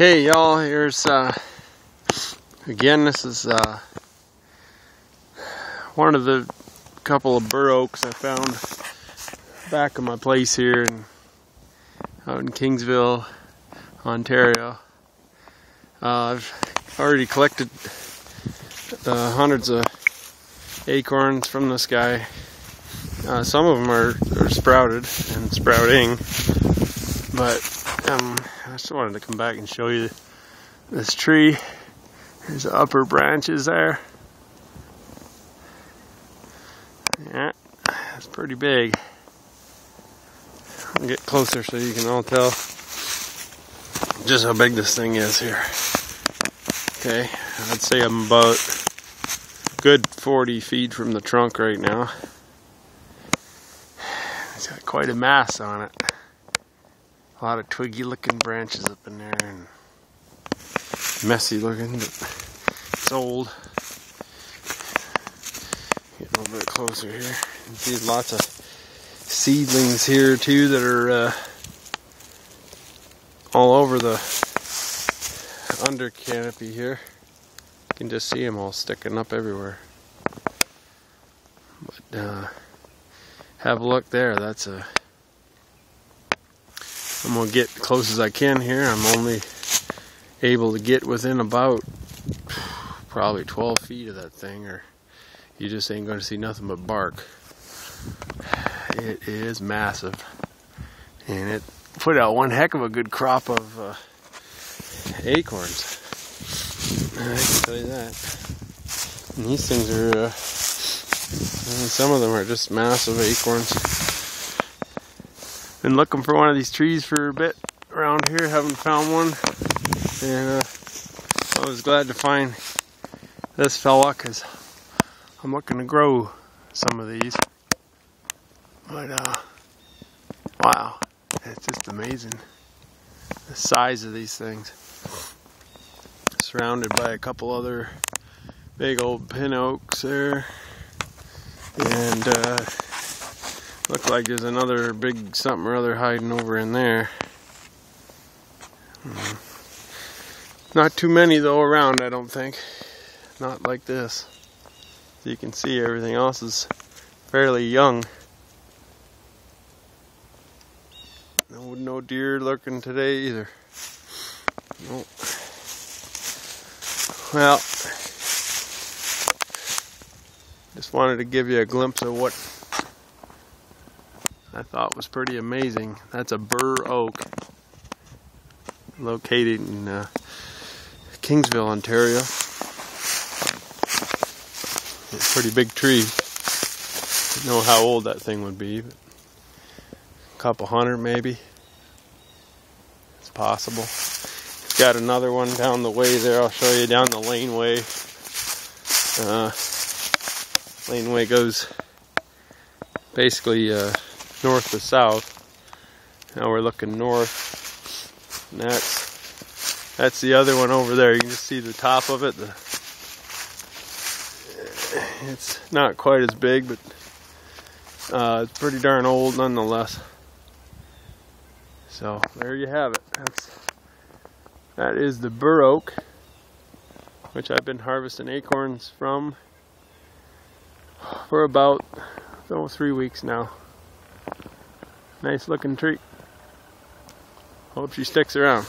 Okay, y'all, here's, uh, again, this is, uh, one of the couple of bur oaks I found back of my place here in, out in Kingsville, Ontario. Uh, I've already collected uh, hundreds of acorns from this guy. Uh, some of them are, are sprouted and sprouting, but um, just wanted to come back and show you this tree. There's the upper branches there. Yeah, it's pretty big. I'll get closer so you can all tell just how big this thing is here. Okay, I'd say I'm about good 40 feet from the trunk right now. It's got quite a mass on it. A lot of twiggy looking branches up in there and messy looking, but it's old. Get a little bit closer here. You see lots of seedlings here too that are uh, all over the under canopy here. You can just see them all sticking up everywhere. But uh, have a look there. That's a I'm gonna get close as I can here. I'm only able to get within about probably 12 feet of that thing or you just ain't gonna see nothing but bark. It is massive and it put out one heck of a good crop of uh, acorns. I can tell you that. And these things are, uh, some of them are just massive acorns. Been looking for one of these trees for a bit around here, haven't found one. And uh, I was glad to find this fella because I'm looking to grow some of these. But, uh, wow, it's just amazing the size of these things. Surrounded by a couple other big old pin oaks there. And, uh, Look like there's another big something or other hiding over in there. Hmm. Not too many though around, I don't think. Not like this. You can see, everything else is fairly young. No, no deer lurking today either. Nope. Well, just wanted to give you a glimpse of what I thought was pretty amazing. That's a bur oak located in uh, Kingsville, Ontario. It's a pretty big tree. Don't know how old that thing would be, but a couple hundred maybe. It's possible. Got another one down the way there. I'll show you down the laneway. Uh, laneway goes basically uh, north to south. Now we're looking north. And that's that's the other one over there. You can just see the top of it. The, it's not quite as big, but uh, it's pretty darn old nonetheless. So there you have it. That's that is the bur oak, which I've been harvesting acorns from for about oh, three weeks now. Nice looking tree. Hope she sticks around.